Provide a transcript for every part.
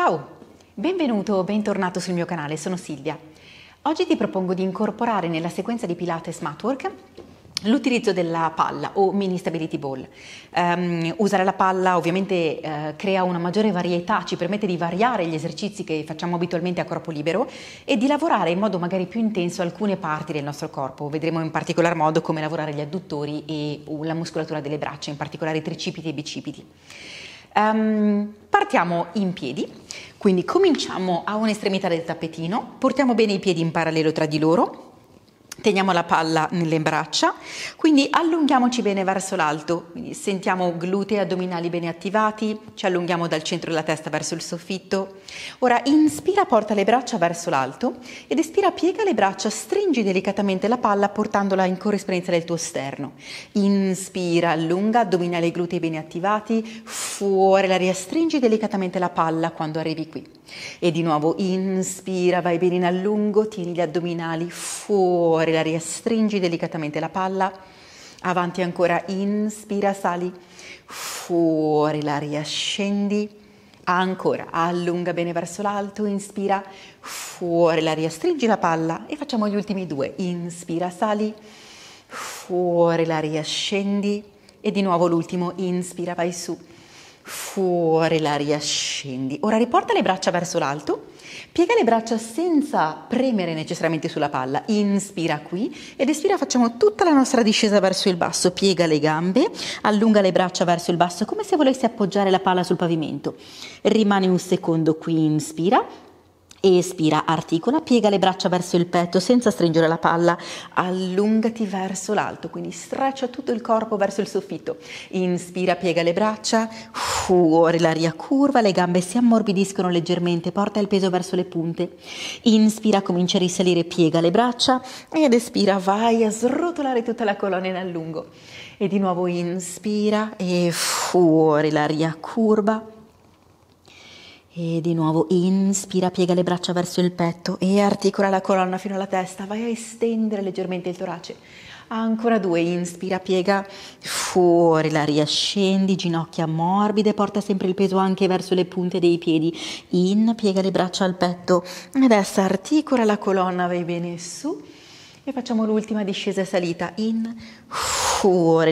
Ciao, benvenuto o bentornato sul mio canale, sono Silvia. Oggi ti propongo di incorporare nella sequenza di Pilates Matwork L'utilizzo della palla o mini stability ball. Um, usare la palla ovviamente uh, crea una maggiore varietà, ci permette di variare gli esercizi che facciamo abitualmente a corpo libero e di lavorare in modo magari più intenso alcune parti del nostro corpo. Vedremo in particolar modo come lavorare gli adduttori e uh, la muscolatura delle braccia, in particolare i tricipiti e i bicipiti. Um, partiamo in piedi, quindi cominciamo a un'estremità del tappetino, portiamo bene i piedi in parallelo tra di loro, Teniamo la palla nelle braccia, quindi allunghiamoci bene verso l'alto, sentiamo glutei e addominali bene attivati, ci allunghiamo dal centro della testa verso il soffitto. Ora inspira, porta le braccia verso l'alto ed espira, piega le braccia, stringi delicatamente la palla portandola in corrispondenza del tuo sterno. Inspira, allunga, addominali e glutei bene attivati, fuori l'aria, stringi delicatamente la palla quando arrivi qui. E di nuovo inspira, vai bene in allungo, tieni gli addominali fuori fuori l'aria, stringi delicatamente la palla, avanti ancora, inspira, sali, fuori l'aria, scendi, ancora, allunga bene verso l'alto, inspira, fuori l'aria, stringi la palla e facciamo gli ultimi due, inspira, sali, fuori l'aria, scendi. E di nuovo l'ultimo, inspira, vai su, fuori l'aria, scendi. Ora riporta le braccia verso l'alto, Piega le braccia senza premere necessariamente sulla palla, inspira qui ed espira facciamo tutta la nostra discesa verso il basso, piega le gambe, allunga le braccia verso il basso come se volessi appoggiare la palla sul pavimento. Rimane un secondo qui, inspira, Espira, articola, piega le braccia verso il petto senza stringere la palla, allungati verso l'alto, quindi streccia tutto il corpo verso il soffitto. Inspira, piega le braccia, fuori l'aria curva, le gambe si ammorbidiscono leggermente, porta il peso verso le punte. Inspira, comincia a risalire, piega le braccia ed espira, vai a srotolare tutta la colonna in allungo. E di nuovo inspira e fuori l'aria curva. E di nuovo inspira, piega le braccia verso il petto e articola la colonna fino alla testa. Vai a estendere leggermente il torace. Ancora due, inspira, piega fuori l'aria, scendi, ginocchia morbide, porta sempre il peso anche verso le punte dei piedi. In, piega le braccia al petto. Adesso articola la colonna, vai bene su. E facciamo l'ultima discesa e salita. In, fuori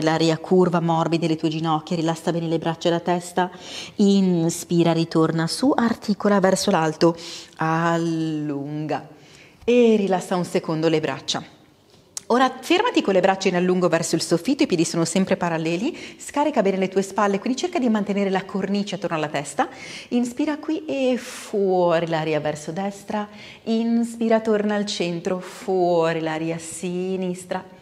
l'aria curva, morbide le tue ginocchia, rilassa bene le braccia e la testa. Inspira, ritorna su, articola verso l'alto, allunga e rilassa un secondo le braccia. Ora fermati con le braccia in allungo verso il soffitto, i piedi sono sempre paralleli, scarica bene le tue spalle, quindi cerca di mantenere la cornice attorno alla testa. Inspira qui e fuori l'aria verso destra, inspira, torna al centro, fuori l'aria sinistra.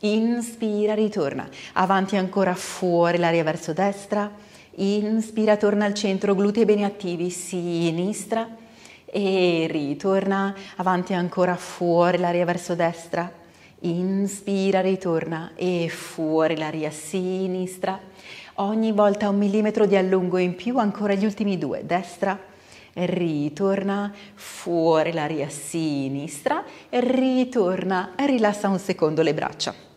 Inspira, ritorna, avanti ancora, fuori l'aria verso destra, inspira, torna al centro, glutei bene attivi, sinistra. E ritorna, avanti ancora, fuori l'aria verso destra. Inspira, ritorna. E fuori l'aria sinistra. Ogni volta un millimetro di allungo in più, ancora gli ultimi due. Destra, ritorna, fuori l'aria sinistra, ritorna, rilassa un secondo le braccia.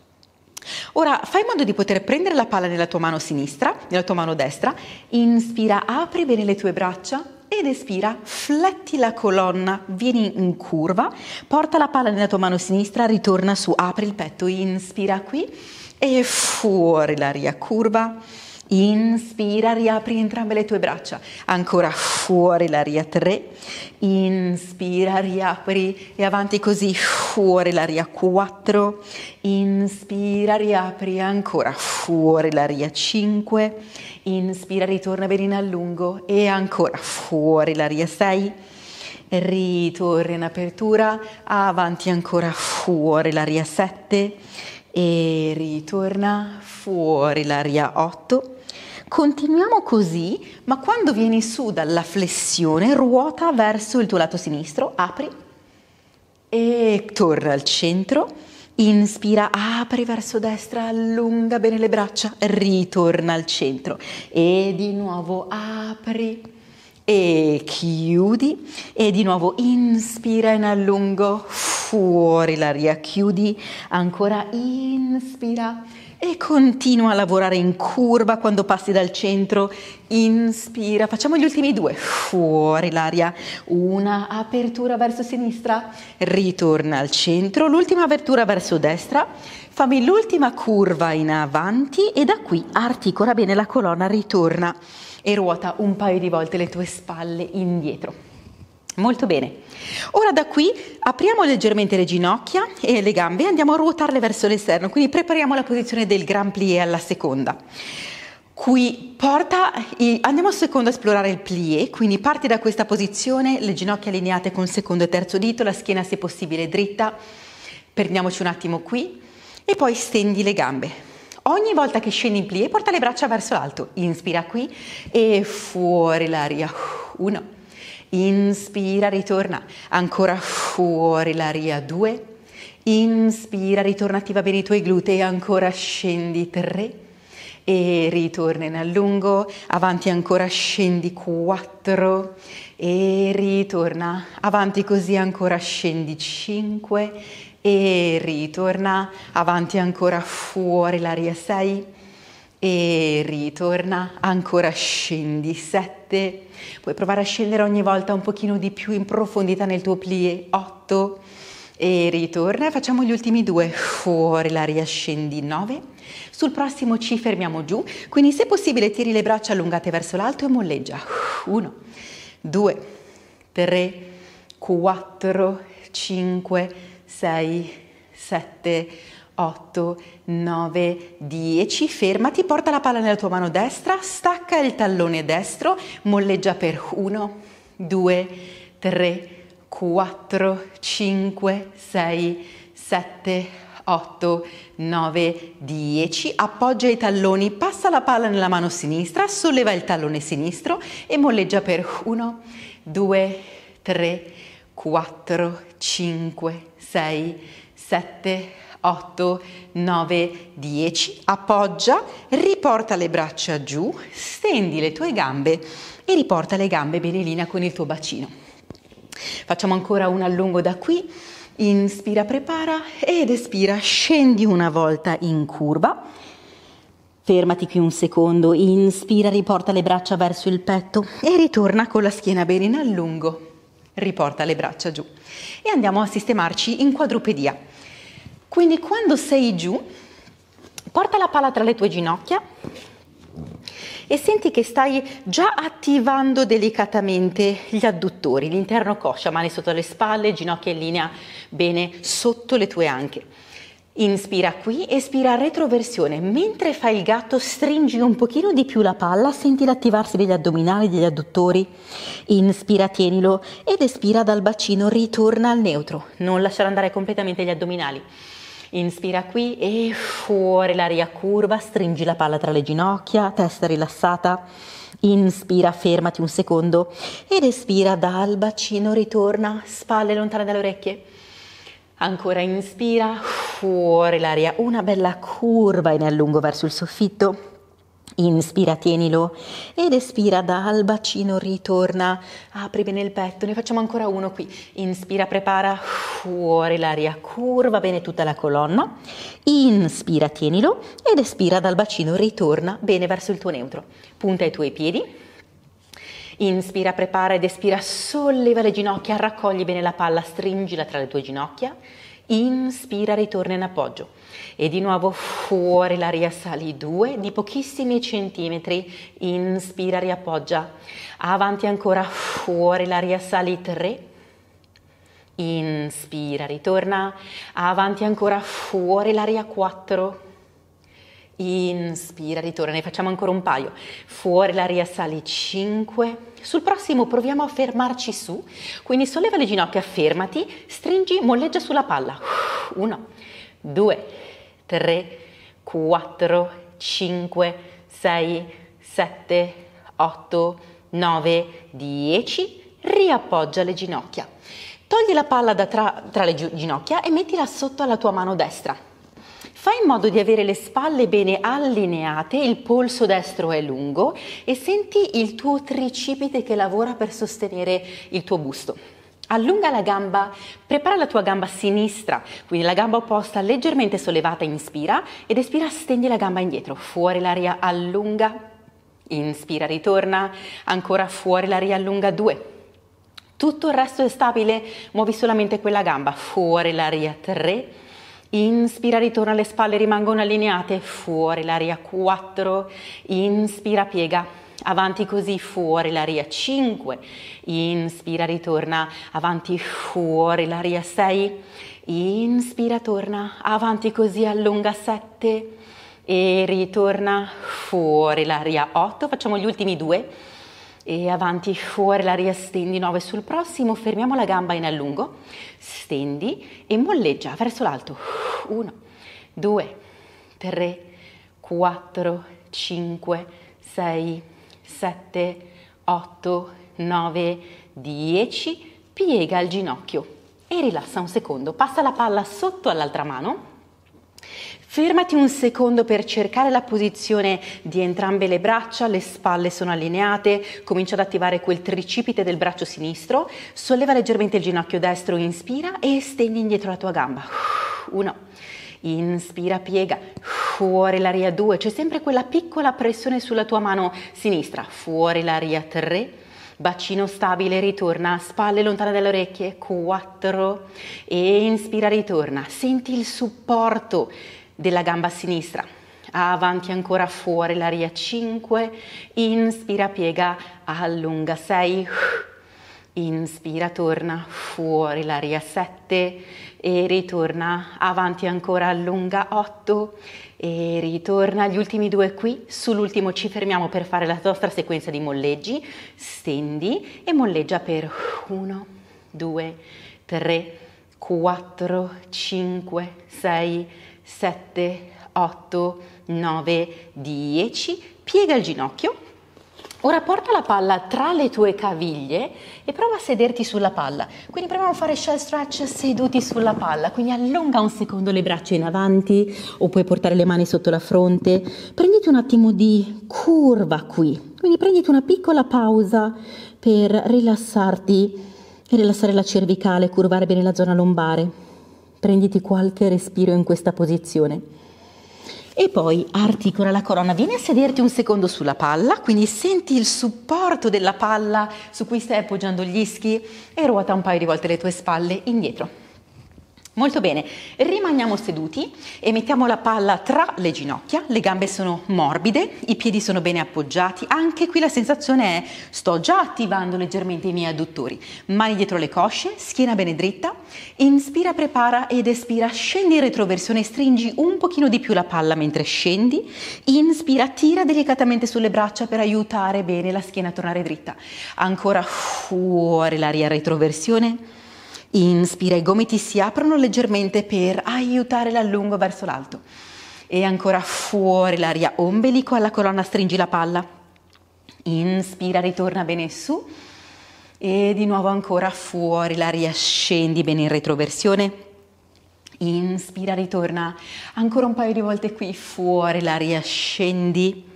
Ora fai in modo di poter prendere la palla nella tua mano sinistra, nella tua mano destra, inspira, apri bene le tue braccia ed espira, fletti la colonna, vieni in curva, porta la palla nella tua mano sinistra, ritorna su, apri il petto, inspira qui e fuori l'aria curva Inspira, riapri entrambe le tue braccia. Ancora fuori l'aria 3. Inspira, riapri e avanti così. Fuori l'aria 4. Inspira, riapri ancora. Fuori l'aria 5. Inspira, ritorna bene in allungo e ancora fuori l'aria 6. Ritorna in apertura, avanti ancora fuori l'aria 7 e ritorna fuori l'aria 8 Continuiamo così, ma quando vieni su dalla flessione, ruota verso il tuo lato sinistro, apri e torna al centro. Inspira, apri verso destra, allunga bene le braccia, ritorna al centro. E di nuovo apri e chiudi. E di nuovo inspira in allungo, fuori l'aria, chiudi, ancora inspira e continua a lavorare in curva quando passi dal centro. Inspira, facciamo gli ultimi due. Fuori l'aria, una apertura verso sinistra, ritorna al centro, l'ultima apertura verso destra. Fammi l'ultima curva in avanti e da qui articola bene la colonna, ritorna e ruota un paio di volte le tue spalle indietro. Molto bene. Ora da qui apriamo leggermente le ginocchia e le gambe e andiamo a ruotarle verso l'esterno, quindi prepariamo la posizione del Grand Plié alla seconda. Qui porta, andiamo a secondo a esplorare il plié, quindi parti da questa posizione, le ginocchia allineate con secondo e terzo dito, la schiena se possibile dritta, prendiamoci un attimo qui e poi stendi le gambe. Ogni volta che scendi in plié porta le braccia verso l'alto, inspira qui e fuori l'aria, uno, Inspira, ritorna. Ancora fuori l'aria. Due. Inspira, ritorna, attiva bene i tuoi glutei. Ancora scendi. Tre. E ritorna in allungo. Avanti ancora scendi. Quattro. E ritorna. Avanti così ancora scendi. Cinque. E ritorna. Avanti ancora fuori l'aria. Sei e ritorna, ancora scendi, sette, puoi provare a scendere ogni volta un pochino di più in profondità nel tuo plié, otto, e ritorna, facciamo gli ultimi due, fuori l'aria scendi, nove, sul prossimo ci fermiamo giù, quindi se possibile tiri le braccia allungate verso l'alto e molleggia, uno, due, tre, quattro, cinque, sei, sette, 8, 9, 10, fermati, porta la palla nella tua mano destra, stacca il tallone destro, molleggia per 1, 2, 3, 4, 5, 6, 7, 8, 9, 10, appoggia i talloni, passa la palla nella mano sinistra, solleva il tallone sinistro e molleggia per 1, 2, 3, 4, 5, 6, 7, 8, 9, 10, appoggia, riporta le braccia giù, stendi le tue gambe e riporta le gambe bene in linea con il tuo bacino. Facciamo ancora un allungo da qui, inspira, prepara ed espira, scendi una volta in curva. Fermati qui un secondo, inspira, riporta le braccia verso il petto e ritorna con la schiena bene in allungo. Riporta le braccia giù e andiamo a sistemarci in quadrupedia. Quindi quando sei giù, porta la palla tra le tue ginocchia e senti che stai già attivando delicatamente gli adduttori, l'interno coscia, mani sotto le spalle, ginocchia in linea bene sotto le tue anche. Inspira qui, espira retroversione. Mentre fai il gatto, stringi un pochino di più la palla, senti l'attivarsi degli addominali, degli adduttori. Inspira, tienilo ed espira dal bacino, ritorna al neutro. Non lasciare andare completamente gli addominali. Inspira qui e fuori l'aria curva, stringi la palla tra le ginocchia, testa rilassata. Inspira, fermati un secondo ed espira dal bacino, ritorna, spalle lontane dalle orecchie. Ancora inspira, fuori l'aria, una bella curva in allungo verso il soffitto. Inspira, tienilo ed espira dal bacino, ritorna, apri bene il petto, ne facciamo ancora uno qui. Inspira, prepara, fuori l'aria, curva bene tutta la colonna. Inspira, tienilo ed espira dal bacino, ritorna bene verso il tuo neutro. Punta i tuoi piedi. Inspira, prepara ed espira, solleva le ginocchia, raccogli bene la palla, stringila tra le tue ginocchia. Inspira, ritorna in appoggio e di nuovo fuori l'aria sali due di pochissimi centimetri, inspira, riappoggia, avanti ancora, fuori l'aria sali tre, inspira, ritorna, avanti ancora, fuori l'aria quattro, inspira, ritorna, ne facciamo ancora un paio, fuori l'aria sali cinque, sul prossimo proviamo a fermarci su, quindi solleva le ginocchia, fermati, stringi, molleggia sulla palla, uno, due, 3, 4, 5, 6, 7, 8, 9, 10. Riappoggia le ginocchia. Togli la palla tra, tra le ginocchia e mettila sotto alla tua mano destra. Fai in modo di avere le spalle bene allineate, il polso destro è lungo e senti il tuo tricipite che lavora per sostenere il tuo busto. Allunga la gamba, prepara la tua gamba sinistra, quindi la gamba opposta leggermente sollevata, inspira ed espira, stendi la gamba indietro, fuori l'aria, allunga, inspira, ritorna, ancora fuori l'aria, allunga, due. Tutto il resto è stabile, muovi solamente quella gamba, fuori l'aria, tre. Inspira, ritorna, le spalle rimangono allineate, fuori l'aria, quattro. Inspira, piega avanti così, fuori l'aria 5, inspira, ritorna, avanti, fuori l'aria 6, inspira, torna, avanti così, allunga 7 e ritorna, fuori l'aria 8, facciamo gli ultimi due. E avanti, fuori l'aria, stendi 9 sul prossimo, fermiamo la gamba in allungo, stendi e molleggia verso l'alto, 1, 2, 3, 4, 5, 6, 7, 8, 9, 10, piega il ginocchio e rilassa un secondo, passa la palla sotto all'altra mano, fermati un secondo per cercare la posizione di entrambe le braccia, le spalle sono allineate, comincia ad attivare quel tricipite del braccio sinistro, solleva leggermente il ginocchio destro, inspira e stendi indietro la tua gamba. Uno, inspira, piega, fuori l'aria 2, c'è sempre quella piccola pressione sulla tua mano sinistra, fuori l'aria 3, bacino stabile, ritorna, spalle lontane dalle orecchie, 4 e inspira, ritorna, senti il supporto della gamba sinistra, avanti ancora fuori l'aria 5, inspira, piega, allunga 6, inspira, torna, fuori l'aria 7 e ritorna, avanti ancora, allunga 8 e ritorna gli ultimi due qui, sull'ultimo ci fermiamo per fare la nostra sequenza di molleggi, stendi e molleggia per 1, 2, 3, 4, 5, 6, 7, 8, 9, 10, piega il ginocchio Ora porta la palla tra le tue caviglie e prova a sederti sulla palla. Quindi proviamo a fare shell stretch seduti sulla palla. Quindi allunga un secondo le braccia in avanti o puoi portare le mani sotto la fronte. Prenditi un attimo di curva qui. Quindi prenditi una piccola pausa per rilassarti e rilassare la cervicale, curvare bene la zona lombare. Prenditi qualche respiro in questa posizione e poi articola la colonna. Vieni a sederti un secondo sulla palla, quindi senti il supporto della palla su cui stai appoggiando gli ischi e ruota un paio di volte le tue spalle indietro. Molto bene, rimaniamo seduti e mettiamo la palla tra le ginocchia, le gambe sono morbide, i piedi sono bene appoggiati, anche qui la sensazione è sto già attivando leggermente i miei adduttori, mani dietro le cosce, schiena bene dritta, inspira, prepara ed espira, scendi in retroversione, stringi un pochino di più la palla mentre scendi, inspira, tira delicatamente sulle braccia per aiutare bene la schiena a tornare dritta, ancora fuori l'aria retroversione, Inspira, i gomiti si aprono leggermente per aiutare l'allungo verso l'alto. E ancora fuori l'aria ombelico, alla colonna stringi la palla. Inspira, ritorna bene su. E di nuovo ancora fuori l'aria, scendi bene in retroversione. Inspira, ritorna ancora un paio di volte qui, fuori l'aria, scendi.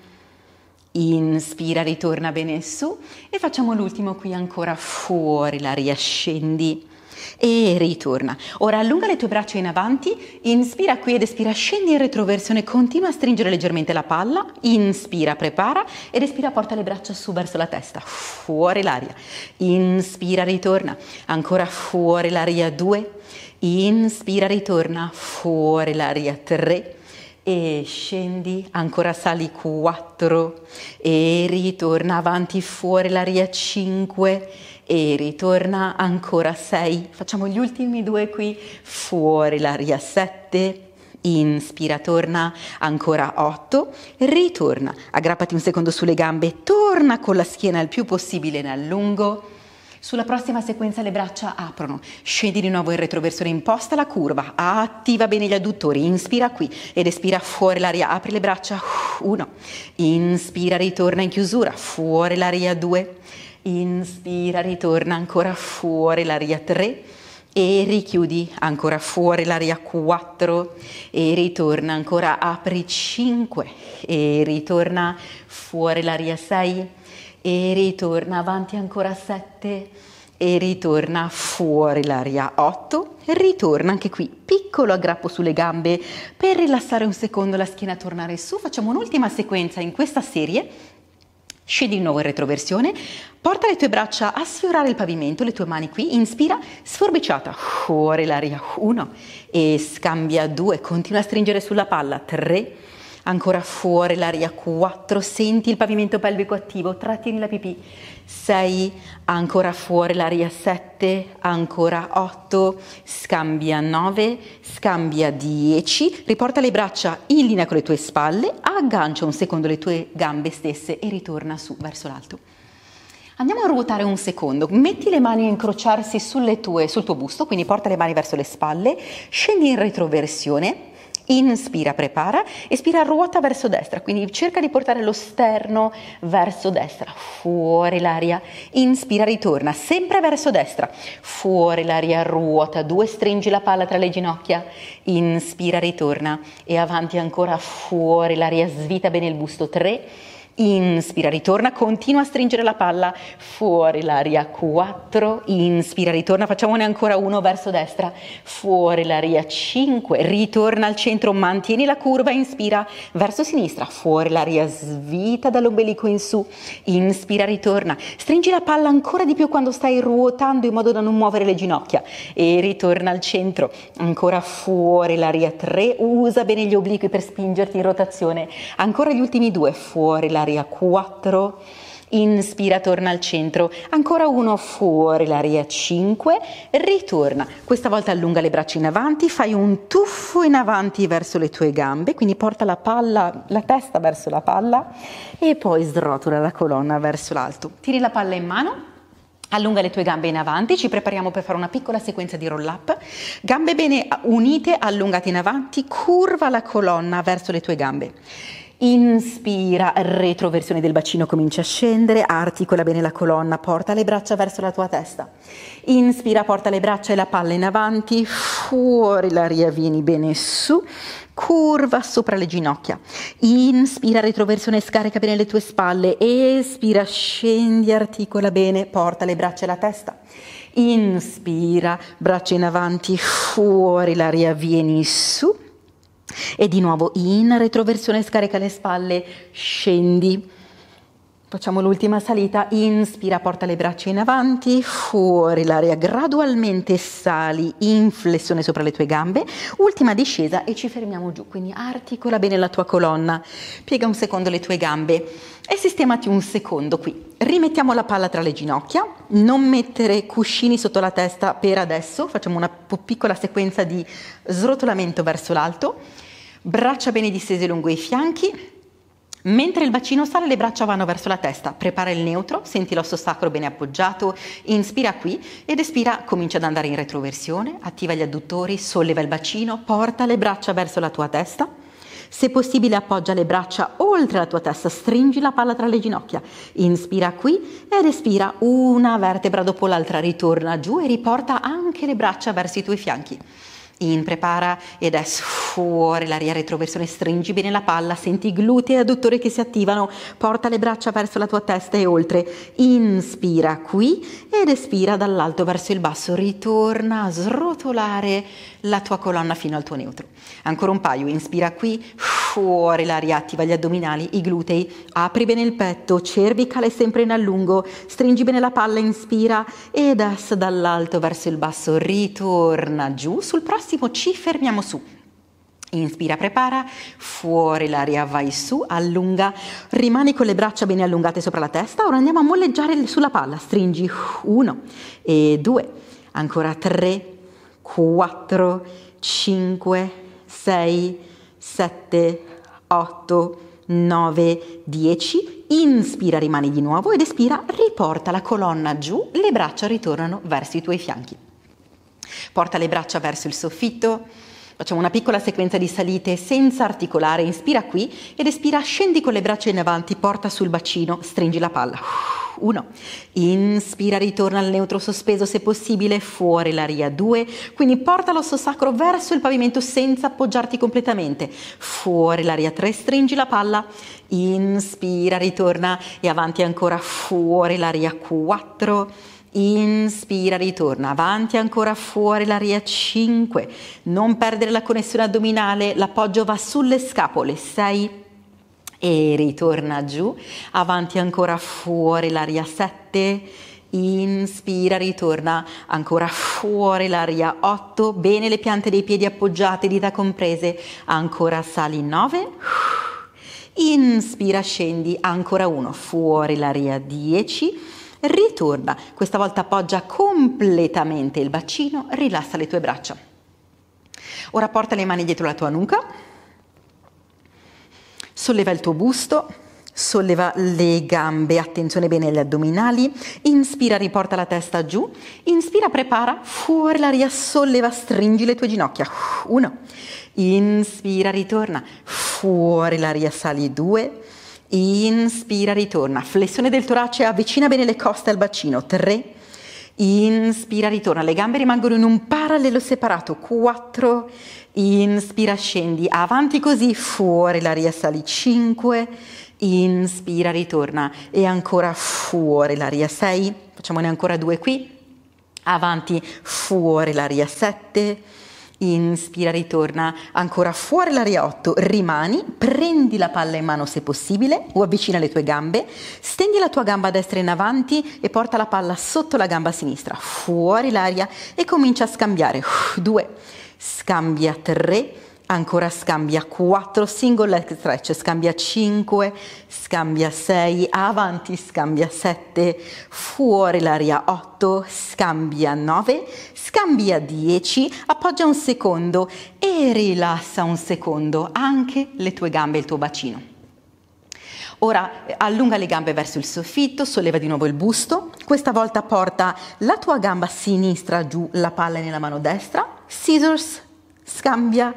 Inspira, ritorna bene su e facciamo l'ultimo qui ancora fuori l'aria, scendi e ritorna. Ora allunga le tue braccia in avanti, inspira qui ed espira, scendi in retroversione, continua a stringere leggermente la palla, inspira, prepara ed espira, porta le braccia su verso la testa, fuori l'aria, inspira, ritorna, ancora fuori l'aria 2, inspira, ritorna, fuori l'aria 3, e scendi, ancora sali 4 e ritorna avanti fuori l'aria 5 e ritorna ancora 6. Facciamo gli ultimi due qui, fuori l'aria 7. Inspira, torna ancora 8, ritorna, aggrappati un secondo sulle gambe, torna con la schiena il più possibile in allungo. Sulla prossima sequenza le braccia aprono, scendi di nuovo in retroversione, imposta la curva, attiva bene gli adduttori, inspira qui ed espira fuori l'aria, apri le braccia, 1, inspira, ritorna in chiusura, fuori l'aria 2, Inspira, ritorna ancora fuori l'aria 3 e richiudi ancora fuori l'aria 4 e ritorna ancora apri 5 e ritorna fuori l'aria 6 e ritorna avanti ancora 7 e ritorna fuori l'aria 8, ritorna anche qui, piccolo aggrappo sulle gambe per rilassare un secondo la schiena, tornare su, facciamo un'ultima sequenza in questa serie, scendi di nuovo in retroversione, porta le tue braccia a sfiorare il pavimento, le tue mani qui, inspira, sforbiciata, fuori l'aria 1 e scambia 2, continua a stringere sulla palla, 3, ancora fuori l'aria 4, senti il pavimento pelvico attivo, trattieni la pipì, 6, ancora fuori l'aria 7, ancora 8, scambia 9, scambia 10, riporta le braccia in linea con le tue spalle, aggancia un secondo le tue gambe stesse e ritorna su verso l'alto. Andiamo a ruotare un secondo, metti le mani a incrociarsi tue, sul tuo busto, quindi porta le mani verso le spalle, scendi in retroversione, Inspira, prepara, espira, ruota verso destra, quindi cerca di portare lo sterno verso destra, fuori l'aria, inspira, ritorna, sempre verso destra, fuori l'aria, ruota, due, stringi la palla tra le ginocchia, inspira, ritorna e avanti ancora, fuori l'aria, svita bene il busto, tre, Inspira, ritorna, continua a stringere la palla, fuori l'aria, 4, inspira, ritorna, facciamone ancora uno verso destra, fuori l'aria, 5, ritorna al centro, mantieni la curva, inspira, verso sinistra, fuori l'aria, svita dall'ombelico in su, inspira, ritorna, stringi la palla ancora di più quando stai ruotando in modo da non muovere le ginocchia. E ritorna al centro, ancora fuori l'aria, 3, usa bene gli obliqui per spingerti in rotazione, ancora gli ultimi due, fuori l'aria, l'aria 4, inspira, torna al centro, ancora uno fuori l'aria 5, ritorna, questa volta allunga le braccia in avanti, fai un tuffo in avanti verso le tue gambe, quindi porta la palla, la testa verso la palla e poi srotola la colonna verso l'alto. Tiri la palla in mano. Allunga le tue gambe in avanti, ci prepariamo per fare una piccola sequenza di roll up. Gambe bene unite, allungate in avanti, curva la colonna verso le tue gambe. Inspira, retroversione del bacino comincia a scendere, articola bene la colonna, porta le braccia verso la tua testa. Inspira, porta le braccia e la palla in avanti, fuori l'aria, vieni bene su, curva sopra le ginocchia. Inspira, retroversione, scarica bene le tue spalle. Espira, scendi, articola bene, porta le braccia e la testa. Inspira, braccia in avanti, fuori l'aria, vieni su e di nuovo in retroversione, scarica le spalle, scendi. Facciamo l'ultima salita, inspira, porta le braccia in avanti, fuori l'aria, gradualmente sali in flessione sopra le tue gambe, ultima discesa e ci fermiamo giù, quindi articola bene la tua colonna, piega un secondo le tue gambe e sistemati un secondo qui. Rimettiamo la palla tra le ginocchia, non mettere cuscini sotto la testa per adesso, facciamo una piccola sequenza di srotolamento verso l'alto braccia bene distese lungo i fianchi. Mentre il bacino sale, le braccia vanno verso la testa. Prepara il neutro, senti l'osso sacro bene appoggiato, inspira qui ed espira, comincia ad andare in retroversione, attiva gli adduttori, solleva il bacino, porta le braccia verso la tua testa. Se possibile appoggia le braccia oltre la tua testa, stringi la palla tra le ginocchia, inspira qui ed espira una vertebra dopo l'altra, ritorna giù e riporta anche le braccia verso i tuoi fianchi. In prepara ed es fuori l'aria retroversione, stringi bene la palla, senti i glutei e adduttori che si attivano, porta le braccia verso la tua testa e oltre. Inspira qui ed espira dall'alto verso il basso, ritorna a srotolare la tua colonna fino al tuo neutro. Ancora un paio, inspira qui, fuori l'aria, attiva gli addominali, i glutei, apri bene il petto, cervicale sempre in allungo, stringi bene la palla, inspira ed es dall'alto verso il basso, ritorna giù, sul prossimo ci fermiamo su. Inspira, prepara, fuori l'aria, vai su, allunga, rimani con le braccia bene allungate sopra la testa, ora andiamo a molleggiare sulla palla, stringi, uno e due, ancora tre, 4, 5, 6, 7, 8, 9, 10. Inspira, rimani di nuovo ed espira, riporta la colonna giù, le braccia ritornano verso i tuoi fianchi. Porta le braccia verso il soffitto. Facciamo una piccola sequenza di salite senza articolare. Inspira qui ed espira, scendi con le braccia in avanti, porta sul bacino, stringi la palla 1. Inspira, ritorna al neutro sospeso se possibile, fuori l'aria 2. Quindi porta l'osso sacro verso il pavimento senza appoggiarti completamente. Fuori l'aria 3, stringi la palla. Inspira, ritorna e avanti ancora, fuori l'aria 4. Inspira, ritorna avanti ancora fuori l'aria 5. Non perdere la connessione addominale, l'appoggio va sulle scapole. 6 e ritorna giù, avanti ancora fuori l'aria 7, inspira, ritorna ancora fuori l'aria 8, bene le piante dei piedi appoggiate, dita comprese, ancora sali 9, inspira, scendi, ancora 1, fuori l'aria 10, ritorna, questa volta appoggia completamente il bacino, rilassa le tue braccia. Ora porta le mani dietro la tua nuca, Solleva il tuo busto, solleva le gambe, attenzione bene agli addominali, inspira, riporta la testa giù, inspira, prepara, fuori l'aria, solleva, stringi le tue ginocchia, uno, inspira, ritorna, fuori l'aria, sali due, inspira, ritorna, flessione del torace, avvicina bene le coste al bacino, tre, inspira, ritorna, le gambe rimangono in un parallelo separato, quattro, inspira, scendi. Avanti così, fuori l'aria sali 5, inspira, ritorna. E ancora fuori l'aria 6, facciamone ancora due qui, avanti, fuori l'aria 7, inspira, ritorna, ancora fuori l'aria 8, rimani, prendi la palla in mano se possibile o avvicina le tue gambe, stendi la tua gamba destra in avanti e porta la palla sotto la gamba sinistra, fuori l'aria e comincia a scambiare, 2, scambia 3, ancora scambia 4, single leg stretch, scambia 5, scambia 6, avanti, scambia 7, fuori l'aria 8, scambia 9, scambia 10, appoggia un secondo e rilassa un secondo anche le tue gambe e il tuo bacino. Ora allunga le gambe verso il soffitto, solleva di nuovo il busto, questa volta porta la tua gamba sinistra giù, la palla nella mano destra, scissors, scambia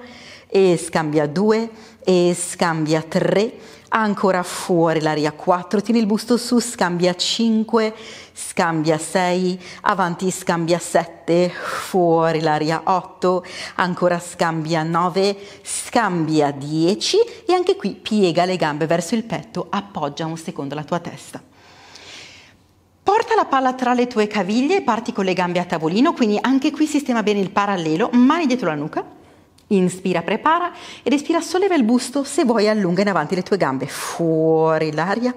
e scambia 2 e scambia 3, ancora fuori l'aria 4, tieni il busto su, scambia 5, scambia 6, avanti scambia 7, fuori l'aria 8, ancora scambia 9, scambia 10 e anche qui piega le gambe verso il petto, appoggia un secondo la tua testa. Porta la palla tra le tue caviglie parti con le gambe a tavolino, quindi anche qui sistema bene il parallelo, mani dietro la nuca. Inspira, prepara ed espira, solleva il busto, se vuoi allunga in avanti le tue gambe, fuori l'aria.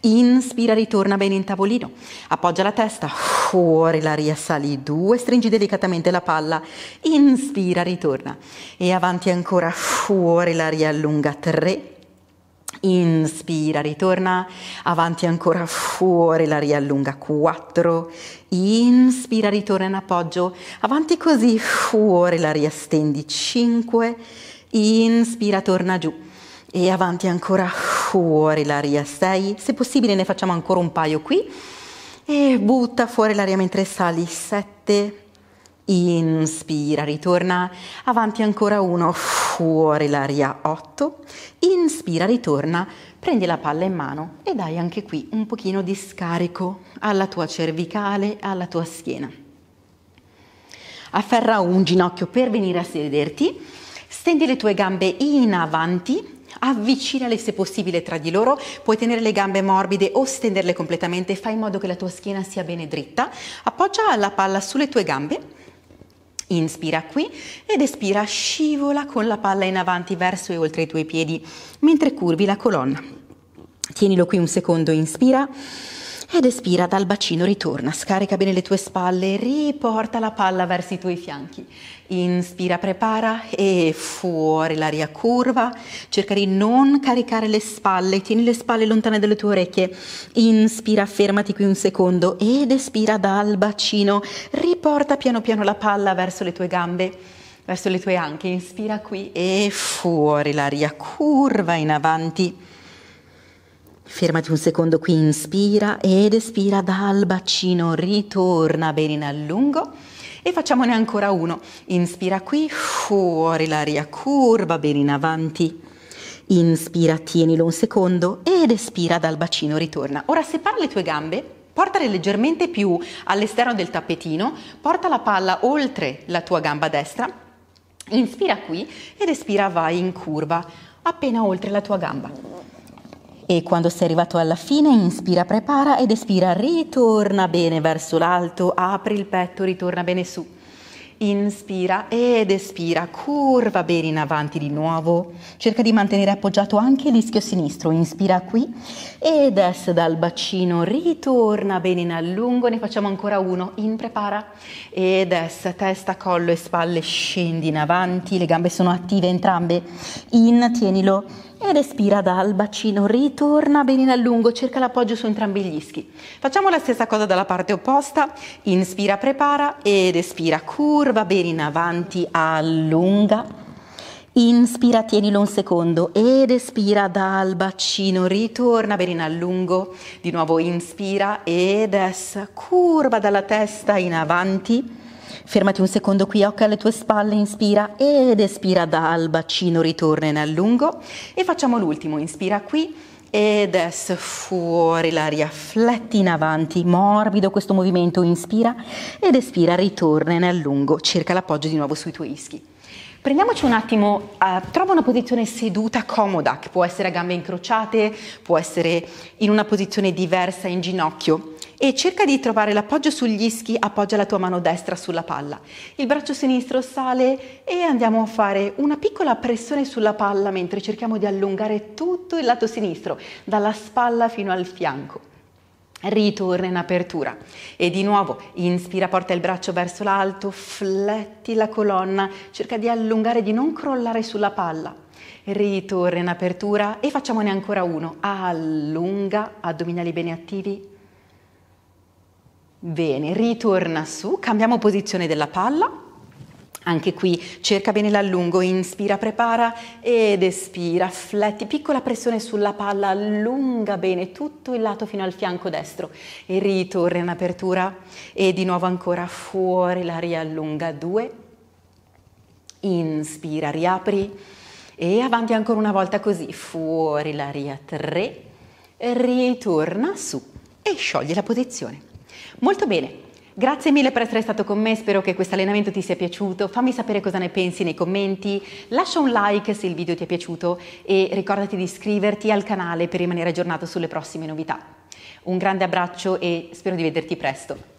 Inspira, ritorna bene in tavolino. Appoggia la testa, fuori l'aria, sali due, stringi delicatamente la palla. Inspira, ritorna. E avanti ancora, fuori l'aria, allunga tre Inspira, ritorna avanti ancora fuori, la riallunga 4. Inspira, ritorna in appoggio, avanti così, fuori, la riastendi 5. Inspira, torna giù e avanti ancora fuori l'aria 6. Se possibile ne facciamo ancora un paio qui e butta fuori l'aria mentre sali 7. Inspira, ritorna avanti ancora uno, fuori l'aria 8. Inspira, ritorna, prendi la palla in mano e dai anche qui un pochino di scarico alla tua cervicale, alla tua schiena. Afferra un ginocchio per venire a sederti, stendi le tue gambe in avanti, avvicinale se possibile tra di loro, puoi tenere le gambe morbide o stenderle completamente, fai in modo che la tua schiena sia bene dritta, appoggia la palla sulle tue gambe Inspira qui ed espira, scivola con la palla in avanti verso e oltre i tuoi piedi mentre curvi la colonna. Tienilo qui un secondo, inspira ed espira dal bacino, ritorna, scarica bene le tue spalle, riporta la palla verso i tuoi fianchi. Inspira, prepara e fuori l'aria curva. Cerca di non caricare le spalle, tieni le spalle lontane dalle tue orecchie. Inspira, fermati qui un secondo ed espira dal bacino. Riporta piano piano la palla verso le tue gambe, verso le tue anche. Inspira qui e fuori l'aria curva in avanti. Fermati un secondo qui, inspira ed espira dal bacino, ritorna bene in allungo e facciamone ancora uno. Inspira qui, fuori l'aria curva bene in avanti. Inspira, tienilo un secondo ed espira dal bacino, ritorna. Ora separa le tue gambe Portale leggermente più all'esterno del tappetino, porta la palla oltre la tua gamba destra, inspira qui ed espira vai in curva appena oltre la tua gamba. E quando sei arrivato alla fine, inspira, prepara ed espira, ritorna bene verso l'alto, apri il petto, ritorna bene su. Inspira ed espira, curva bene in avanti di nuovo. Cerca di mantenere appoggiato anche l'ischio sinistro. Inspira qui ed es dal bacino, ritorna bene in allungo. Ne facciamo ancora uno. In prepara ed es testa, collo e spalle, scendi in avanti. Le gambe sono attive entrambe. In, tienilo ed espira dal bacino, ritorna bene in allungo, cerca l'appoggio su entrambi gli ischi. Facciamo la stessa cosa dalla parte opposta, inspira, prepara ed espira, curva bene in avanti, allunga. Inspira, tienilo un secondo ed espira dal bacino, ritorna bene in allungo. Di nuovo inspira ed es, curva dalla testa in avanti Fermati un secondo qui, occa alle tue spalle, inspira ed espira dal bacino, ritorna in allungo e facciamo l'ultimo, inspira qui ed es fuori l'aria, fletti in avanti, morbido questo movimento, inspira ed espira, ritorna in allungo, cerca l'appoggio di nuovo sui tuoi ischi. Prendiamoci un attimo, uh, trova una posizione seduta comoda, che può essere a gambe incrociate, può essere in una posizione diversa in ginocchio e cerca di trovare l'appoggio sugli ischi, appoggia la tua mano destra sulla palla. Il braccio sinistro sale e andiamo a fare una piccola pressione sulla palla mentre cerchiamo di allungare tutto il lato sinistro, dalla spalla fino al fianco. Ritorna in apertura e di nuovo inspira, porta il braccio verso l'alto, fletti la colonna, cerca di allungare, di non crollare sulla palla. Ritorna in apertura e facciamone ancora uno. Allunga, addominali bene attivi, Bene, ritorna su, cambiamo posizione della palla. Anche qui cerca bene l'allungo, inspira, prepara ed espira, fletti, piccola pressione sulla palla, allunga bene tutto il lato fino al fianco destro. E ritorna in apertura e di nuovo ancora fuori la riallunga, due, inspira, riapri e avanti ancora una volta così, fuori l'aria, tre, ritorna su e sciogli la posizione. Molto bene. Grazie mille per essere stato con me, spero che questo allenamento ti sia piaciuto, fammi sapere cosa ne pensi nei commenti, lascia un like se il video ti è piaciuto e ricordati di iscriverti al canale per rimanere aggiornato sulle prossime novità. Un grande abbraccio e spero di vederti presto.